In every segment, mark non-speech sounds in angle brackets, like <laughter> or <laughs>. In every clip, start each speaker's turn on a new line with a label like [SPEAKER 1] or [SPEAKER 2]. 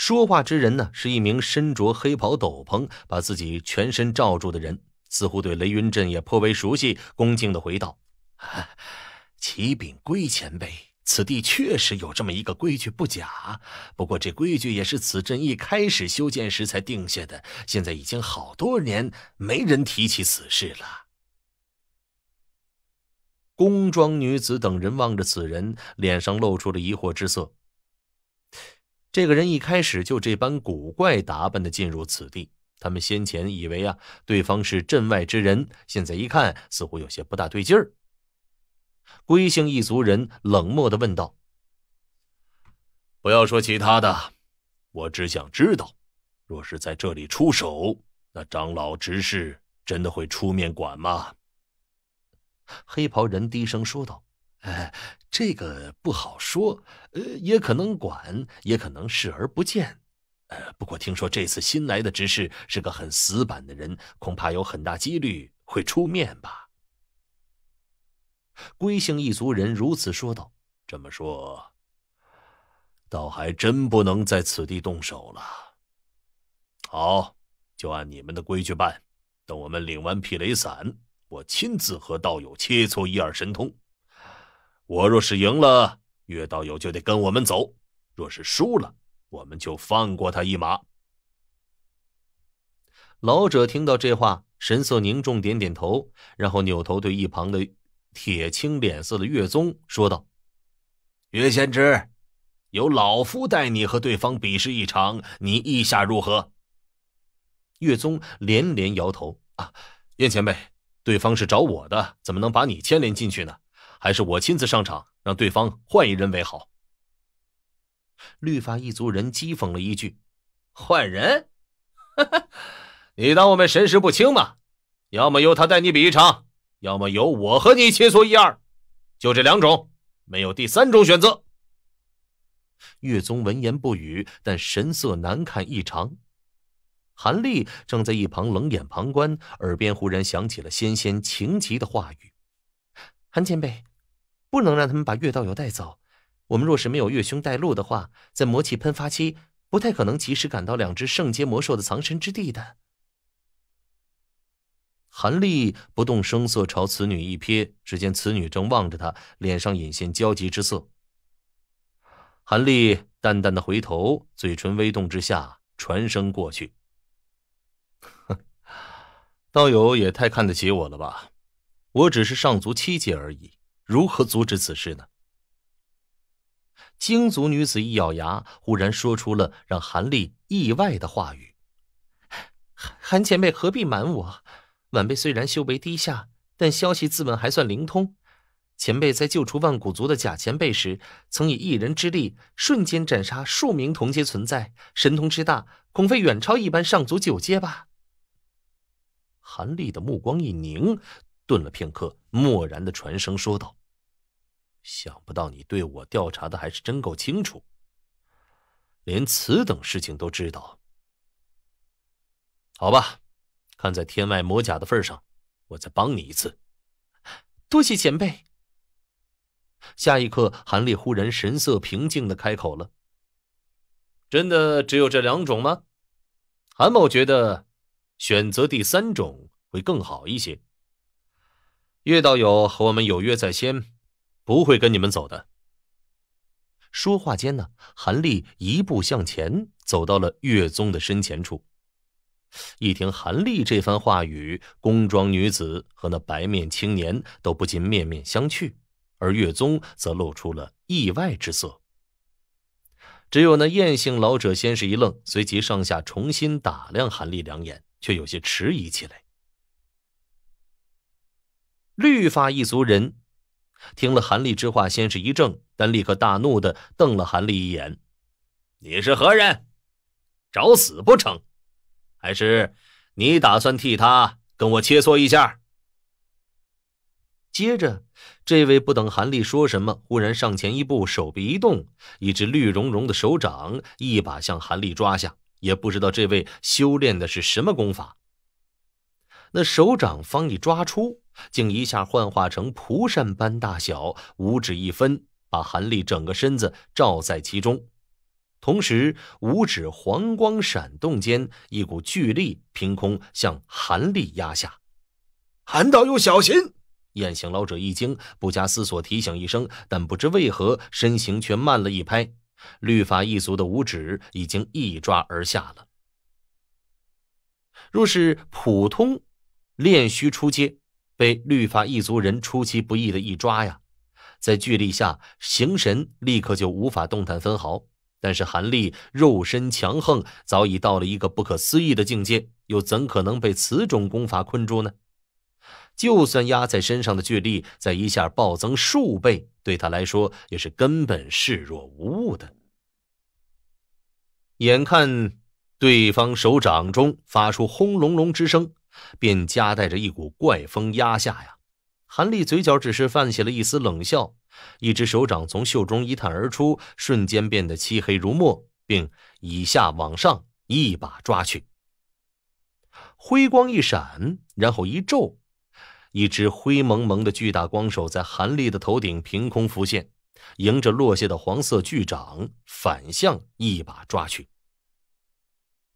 [SPEAKER 1] 说话之人呢，是一名身着黑袍斗篷，把自己全身罩住的人，似乎对雷云镇也颇为熟悉，恭敬的回道：“启禀龟前辈，此地确实有这么一个规矩，不假。不过这规矩也是此镇一开始修建时才定下的，现在已经好多年没人提起此事了。”宫装女子等人望着此人，脸上露出了疑惑之色。这个人一开始就这般古怪打扮的进入此地，他们先前以为啊对方是镇外之人，现在一看似乎有些不大对劲儿。归姓一族人冷漠的问道：“不要说其他的，我只想知道，若是在这里出手，那长老执事真的会出面管吗？”黑袍人低声说道。呃，这个不好说，呃，也可能管，也可能视而不见。呃，不过听说这次新来的执事是个很死板的人，恐怕有很大几率会出面吧。龟姓一族人如此说道。这么说，倒还真不能在此地动手了。好，就按你们的规矩办。等我们领完霹雷伞，我亲自和道友切磋一二神通。我若是赢了，岳道友就得跟我们走；若是输了，我们就放过他一马。老者听到这话，神色凝重，点点头，然后扭头对一旁的铁青脸色的岳宗说道：“岳先知，由老夫带你和对方比试一场，你意下如何？”岳宗连连摇头：“啊，燕前辈，对方是找我的，怎么能把你牵连进去呢？”还是我亲自上场，让对方换一人为好。绿发一族人讥讽了一句：“换人？<laughs> 你当我们神识不清吗？要么由他带你比一场，要么由我和你切磋一二，就这两种，没有第三种选择。”岳宗闻言不语，但神色难看异常。韩立正在一旁冷眼旁观，耳边忽然响起了纤纤情急的话语：“韩前辈。”不能让他们把岳道友带走。我们若是没有岳兄带路的话，在魔气喷发期，不太可能及时赶到两只圣阶魔兽的藏身之地的。韩立不动声色朝此女一瞥，只见此女正望着他，脸上隐现焦急之色。韩立淡淡的回头，嘴唇微动之下，传声过去：“ <laughs> 道友也太看得起我了吧？我只是上族七阶而已。”如何阻止此事呢？京族女子一咬牙，忽然说出了让韩立意外的话语：“韩前辈何必瞒我？晚辈虽然修为低下，但消息自问还算灵通。前辈在救出万古族的假前辈时，曾以一人之力瞬间斩杀数名同阶存在，神通之大，恐非远超一般上族九阶吧？”韩立的目光一凝，顿了片刻，默然的传声说道。想不到你对我调查的还是真够清楚，连此等事情都知道。好吧，看在天外魔甲的份上，我再帮你一次。多谢前辈。下一刻，韩立忽然神色平静的开口了：“真的只有这两种吗？”韩某觉得选择第三种会更好一些。岳道友和我们有约在先。不会跟你们走的。说话间呢，韩立一步向前，走到了岳宗的身前处。一听韩立这番话语，宫装女子和那白面青年都不禁面面相觑，而岳宗则露出了意外之色。只有那燕姓老者先是一愣，随即上下重新打量韩立两眼，却有些迟疑起来。绿发一族人。听了韩立之话，先是一怔，但立刻大怒的瞪了韩立一眼：“你是何人？找死不成？还是你打算替他跟我切磋一下？”接着，这位不等韩立说什么，忽然上前一步，手臂一动，一只绿茸茸的手掌一把向韩立抓下。也不知道这位修炼的是什么功法。那手掌方一抓出。竟一下幻化成蒲扇般大小，五指一分，把韩立整个身子罩在其中。同时五指黄光闪动间，一股巨力凭空向韩立压下。
[SPEAKER 2] 韩道友小心！
[SPEAKER 1] 燕行老者一惊，不加思索提醒一声，但不知为何身形却慢了一拍。律法一族的五指已经一抓而下了。若是普通炼虚出阶，被律法一族人出其不意的一抓呀，在巨力下形神立刻就无法动弹分毫。但是韩立肉身强横，早已到了一个不可思议的境界，又怎可能被此种功法困住呢？就算压在身上的巨力在一下暴增数倍，对他来说也是根本视若无物的。眼看对方手掌中发出轰隆隆之声，便夹带着一股怪风压下呀。韩立嘴角只是泛起了一丝冷笑，一只手掌从袖中一探而出，瞬间变得漆黑如墨，并以下往上一把抓去。辉光一闪，然后一皱。一只灰蒙蒙的巨大光手在韩立的头顶凭空浮现，迎着落下的黄色巨掌反向一把抓去。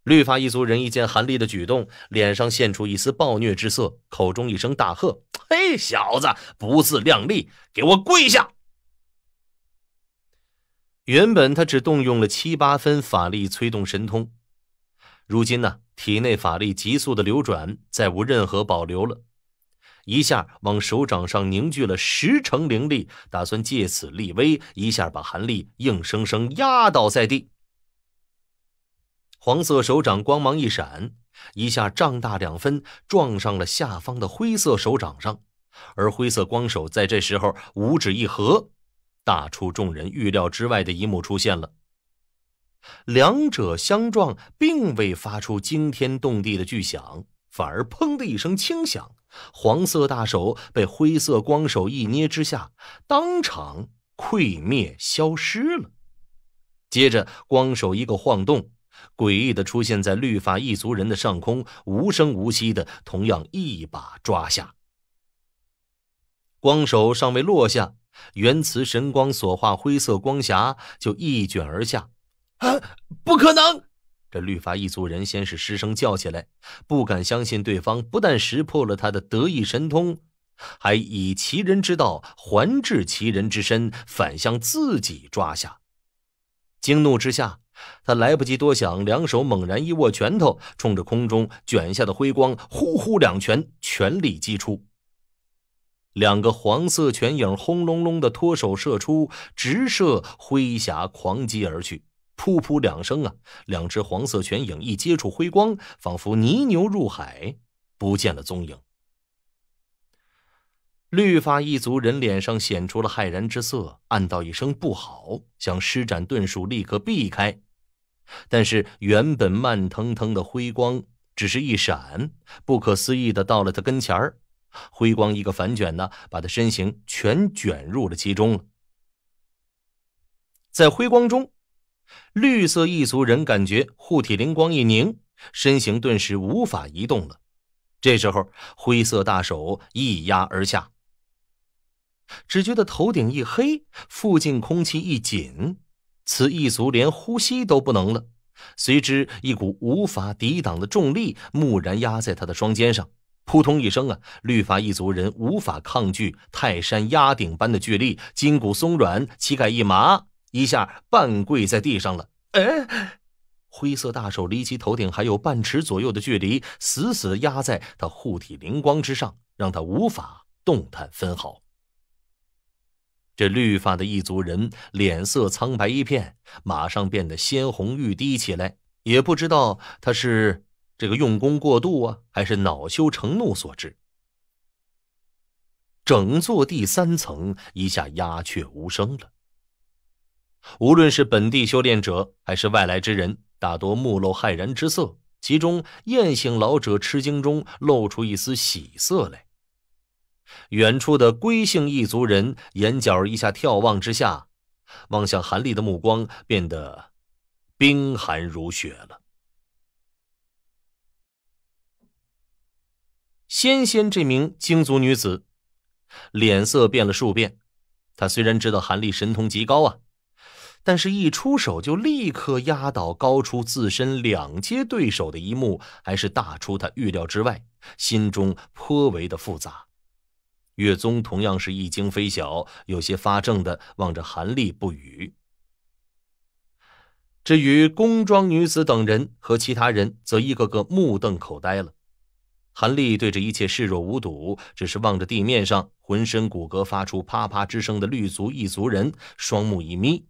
[SPEAKER 1] 律法一族人一见韩立的举动，脸上现出一丝暴虐之色，口中一声大喝：“嘿，小子，不自量力，给我跪下！”原本他只动用了七八分法力催动神通，如今呢，体内法力急速的流转，再无任何保留了。一下往手掌上凝聚了十成灵力，打算借此立威，一下把韩立硬生生压倒在地。黄色手掌光芒一闪，一下胀大两分，撞上了下方的灰色手掌上。而灰色光手在这时候五指一合，大出众人预料之外的一幕出现了。两者相撞，并未发出惊天动地的巨响，反而砰的一声轻响。黄色大手被灰色光手一捏之下，当场溃灭消失了。接着，光手一个晃动，诡异的出现在律法一族人的上空，无声无息的同样一把抓下。光手尚未落下，原磁神光所化灰色光霞就一卷而下。
[SPEAKER 2] 啊，不可能！
[SPEAKER 1] 这律法一族人先是失声叫起来，不敢相信对方不但识破了他的得意神通，还以其人之道还治其人之身，反向自己抓下。惊怒之下，他来不及多想，两手猛然一握拳头，冲着空中卷下的辉光，呼呼两拳全力击出。两个黄色拳影轰隆隆的脱手射出，直射灰霞，狂击而去。噗噗两声啊，两只黄色拳影一接触辉光，仿佛泥牛入海，不见了踪影。绿发一族人脸上显出了骇然之色，暗道一声不好，想施展遁术立刻避开。但是原本慢腾腾的辉光只是一闪，不可思议的到了他跟前儿，辉光一个反卷呢，把他身形全卷入了其中了。在辉光中。绿色一族人感觉护体灵光一凝，身形顿时无法移动了。这时候，灰色大手一压而下，只觉得头顶一黑，附近空气一紧，此一族连呼吸都不能了。随之，一股无法抵挡的重力蓦然压在他的双肩上，扑通一声啊！律法一族人无法抗拒泰山压顶般的巨力，筋骨松软，膝盖一麻。一下半跪在地上了。哎，灰色大手离其头顶还有半尺左右的距离，死死压在他护体灵光之上，让他无法动弹分毫。这绿发的一族人脸色苍白一片，马上变得鲜红欲滴起来。也不知道他是这个用功过度啊，还是恼羞成怒所致。整座第三层一下鸦雀无声了。无论是本地修炼者，还是外来之人，大多目露骇然之色。其中，燕姓老者吃惊中露出一丝喜色来。远处的龟姓一族人眼角一下眺望之下，望向韩立的目光变得冰寒如雪了。仙仙这名京族女子脸色变了数变，她虽然知道韩立神通极高啊。但是，一出手就立刻压倒高出自身两阶对手的一幕，还是大出她预料之外，心中颇为的复杂。岳宗同样是一惊非小，有些发怔的望着韩立不语。至于宫装女子等人和其他人，则一个个目瞪口呆了。韩立对这一切视若无睹，只是望着地面上浑身骨骼发出啪啪之声的绿族一族人，双目一眯。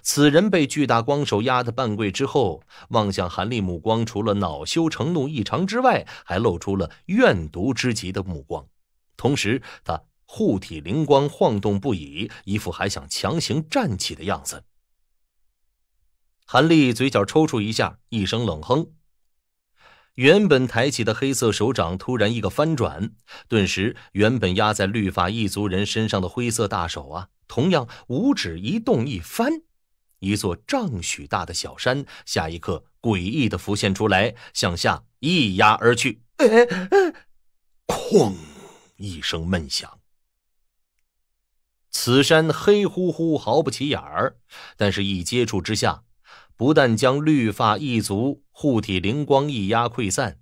[SPEAKER 1] 此人被巨大光手压得半跪之后，望向韩立目光，除了恼羞成怒异常之外，还露出了怨毒之极的目光。同时，他护体灵光晃动不已，一副还想强行站起的样子。韩立嘴角抽搐一下，一声冷哼。原本抬起的黑色手掌突然一个翻转，顿时原本压在绿发一族人身上的灰色大手啊，同样五指一动一翻。一座丈许大的小山，下一刻诡异的浮现出来，向下一压而去。哐！一声闷响，此山黑乎乎，毫不起眼儿，但是一接触之下，不但将绿发一族护体灵光一压溃散，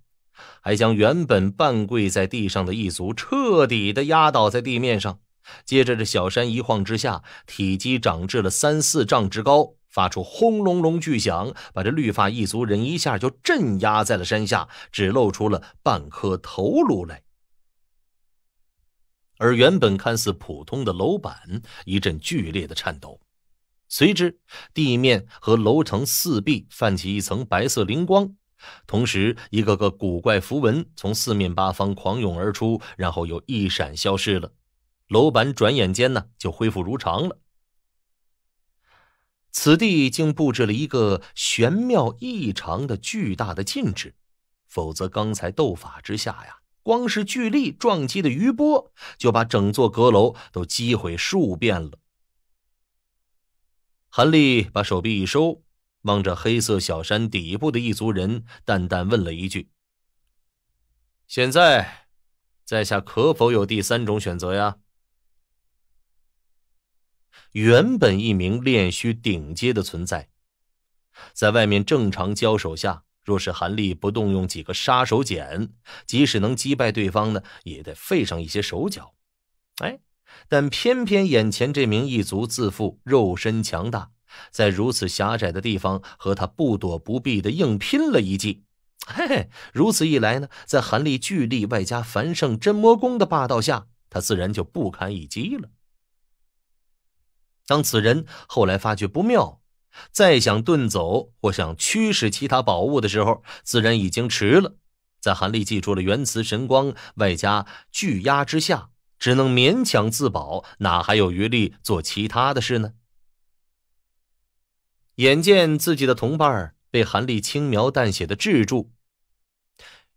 [SPEAKER 1] 还将原本半跪在地上的一族彻底的压倒在地面上。接着，这小山一晃之下，体积长至了三四丈之高，发出轰隆隆巨响，把这绿发一族人一下就镇压在了山下，只露出了半颗头颅来。而原本看似普通的楼板一阵剧烈的颤抖，随之地面和楼层四壁泛起一层白色灵光，同时一个个古怪符文从四面八方狂涌而出，然后又一闪消失了。楼板转眼间呢，就恢复如常了。此地竟布置了一个玄妙异常的巨大的禁制，否则刚才斗法之下呀，光是巨力撞击的余波，就把整座阁楼都击毁数遍了。韩立把手臂一收，望着黑色小山底部的一族人，淡淡问了一句：“现在，在下可否有第三种选择呀？”原本一名炼虚顶阶的存在，在外面正常交手下，若是韩立不动用几个杀手锏，即使能击败对方呢，也得费上一些手脚。哎，但偏偏眼前这名一族自负、肉身强大，在如此狭窄的地方和他不躲不避的硬拼了一记。嘿嘿，如此一来呢，在韩立巨力外加繁盛真魔功的霸道下，他自然就不堪一击了。当此人后来发觉不妙，再想遁走或想驱使其他宝物的时候，自然已经迟了。在韩立记住了元磁神光外加巨压之下，只能勉强自保，哪还有余力做其他的事呢？眼见自己的同伴被韩立轻描淡写的制住，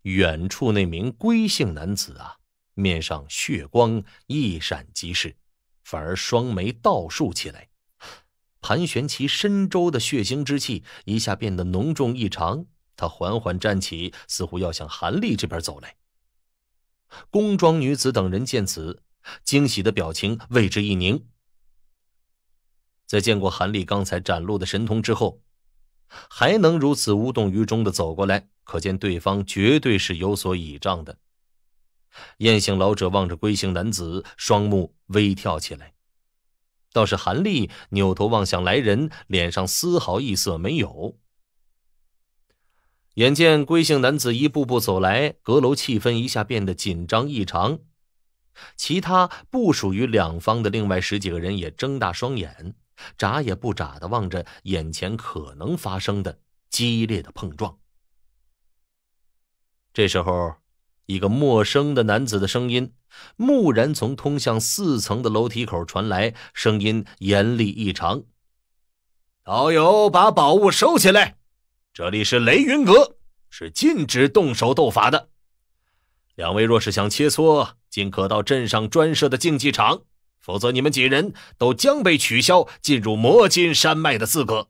[SPEAKER 1] 远处那名龟姓男子啊，面上血光一闪即逝。反而双眉倒竖起来，盘旋其身周的血腥之气一下变得浓重异常。他缓缓站起，似乎要向韩立这边走来。宫装女子等人见此，惊喜的表情为之一凝。在见过韩立刚才展露的神通之后，还能如此无动于衷的走过来，可见对方绝对是有所倚仗的。燕姓老者望着龟姓男子，双目微跳起来。倒是韩立扭头望向来人，脸上丝毫异色没有。眼见龟姓男子一步步走来，阁楼气氛一下变得紧张异常。其他不属于两方的另外十几个人也睁大双眼，眨也不眨的望着眼前可能发生的激烈的碰撞。这时候。一个陌生的男子的声音蓦然从通向四层的楼梯口传来，声音严厉异常：“
[SPEAKER 2] 道友，把宝物收起来！这里是雷云阁，是禁止动手斗法的。两位若是想切磋，尽可到镇上专设的竞技场，否则你们几人都将被取消进入魔金山脉的资格。”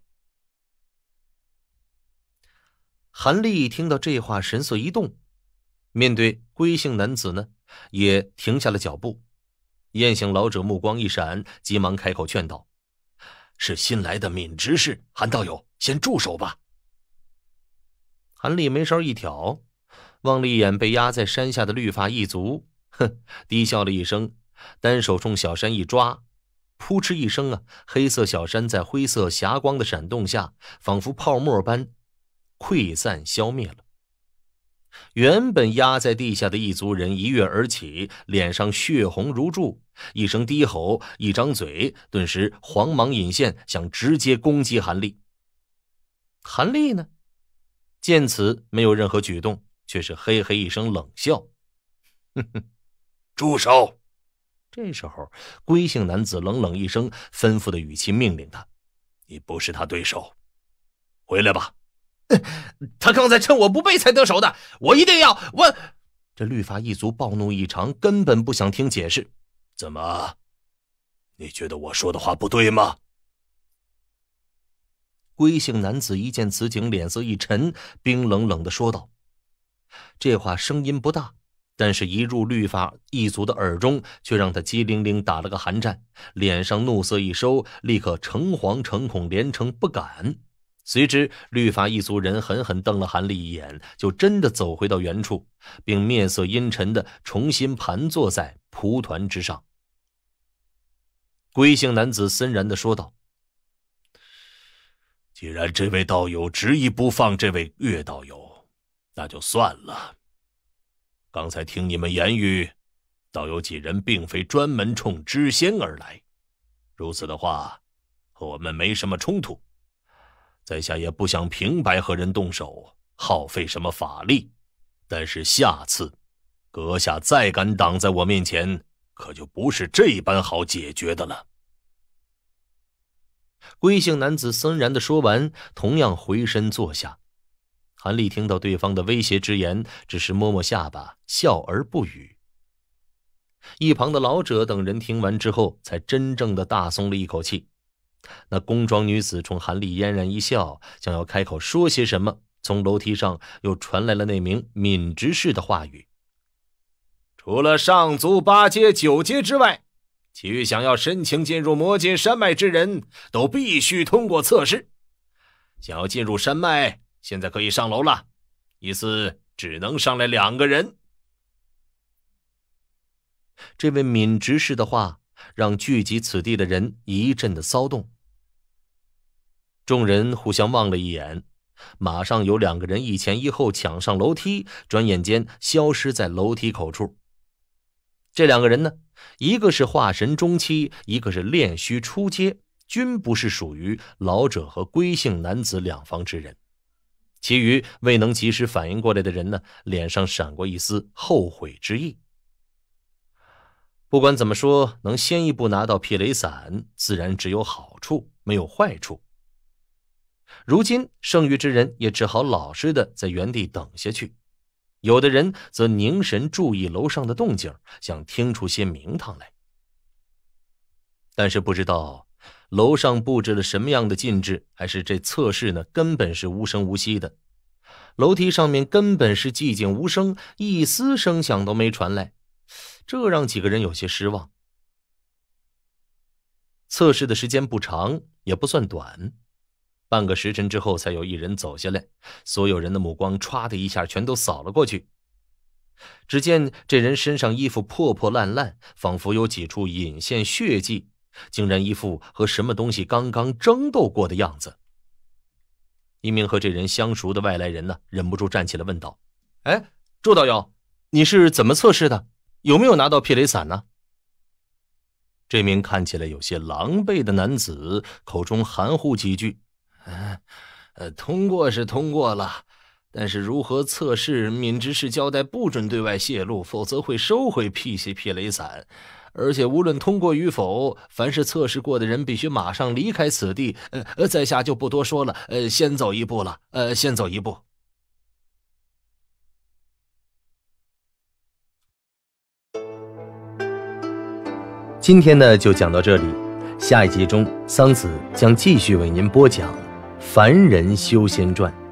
[SPEAKER 1] 韩立听到这话，神色一动。面对龟姓男子呢，也停下了脚步。燕姓老者目光一闪，急忙开口劝道：“
[SPEAKER 2] 是新来的闵执事，韩道友先住手吧。
[SPEAKER 1] 韩立眉梢一挑，望了一眼被压在山下的绿发一族，哼，低笑了一声，单手冲小山一抓，扑哧一声啊，黑色小山在灰色霞光的闪动下，仿佛泡沫般溃散消灭了。原本压在地下的一族人一跃而起，脸上血红如注，一声低吼，一张嘴，顿时黄芒隐现，想直接攻击韩立。韩立呢，见此没有任何举动，却是嘿嘿一声冷笑：“哼哼，
[SPEAKER 2] 住手！”
[SPEAKER 1] 这时候，龟姓男子冷冷一声，吩咐的语气命令他：“
[SPEAKER 2] 你不是他对手，回来吧。” <laughs>
[SPEAKER 1] 他刚才趁我不备才得手的，我一定要我。这绿发一族暴怒异常，根本不想听解释。
[SPEAKER 2] 怎么？你觉得我说的话不对吗？
[SPEAKER 1] 龟姓男子一见此景，脸色一沉，冰冷冷的说道：“这话声音不大，但是一入绿发一族的耳中，却让他机灵灵打了个寒战，脸上怒色一收，立刻诚惶诚恐，连成不敢。”随之，绿发一族人狠狠瞪了韩立一眼，就真的走回到原处，并面色阴沉的重新盘坐在蒲团之上。龟姓男子森然的说道：“
[SPEAKER 2] 既然这位道友执意不放这位岳道友，那就算了。刚才听你们言语，道友几人并非专门冲知仙而来，如此的话，和我们没什么冲突。”在下也不想平白和人动手，耗费什么法力。但是下次，阁下再敢挡在我面前，可就不是这般好解决的了。
[SPEAKER 1] 龟姓男子森然的说完，同样回身坐下。韩立听到对方的威胁之言，只是摸摸下巴，笑而不语。一旁的老者等人听完之后，才真正的大松了一口气。那宫装女子冲韩立嫣然一笑，想要开口说些什么，从楼梯上又传来了那名闵执事的话语：“
[SPEAKER 2] 除了上族八阶、九阶之外，其余想要申请进入魔界山脉之人都必须通过测试。想要进入山脉，现在可以上楼了，一次只能上来两个人。”
[SPEAKER 1] 这位闵执事的话让聚集此地的人一阵的骚动。众人互相望了一眼，马上有两个人一前一后抢上楼梯，转眼间消失在楼梯口处。这两个人呢，一个是化神中期，一个是炼虚初阶，均不是属于老者和龟姓男子两方之人。其余未能及时反应过来的人呢，脸上闪过一丝后悔之意。不管怎么说，能先一步拿到霹雷伞，自然只有好处，没有坏处。如今剩余之人也只好老实的在原地等下去，有的人则凝神注意楼上的动静，想听出些名堂来。但是不知道楼上布置了什么样的禁制，还是这测试呢？根本是无声无息的，楼梯上面根本是寂静无声，一丝声响都没传来，这让几个人有些失望。测试的时间不长，也不算短。半个时辰之后，才有一人走下来，所有人的目光唰的一下全都扫了过去。只见这人身上衣服破破烂烂，仿佛有几处隐现血迹，竟然一副和什么东西刚刚争斗过的样子。一名和这人相熟的外来人呢，忍不住站起来问道：“哎，祝道友，你是怎么测试的？有没有拿到霹雷伞呢？”这名看起来有些狼狈的男子口中含糊几句。
[SPEAKER 3] 呃，通过是通过了，但是如何测试？敏执事交代不准对外泄露，否则会收回辟邪辟雷伞。而且无论通过与否，凡是测试过的人必须马上离开此地。呃呃，在下就不多说了。呃，先走一步了。呃，先走一步。
[SPEAKER 1] 今天呢，就讲到这里。下一集中，桑子将继续为您播讲。凡人修仙传。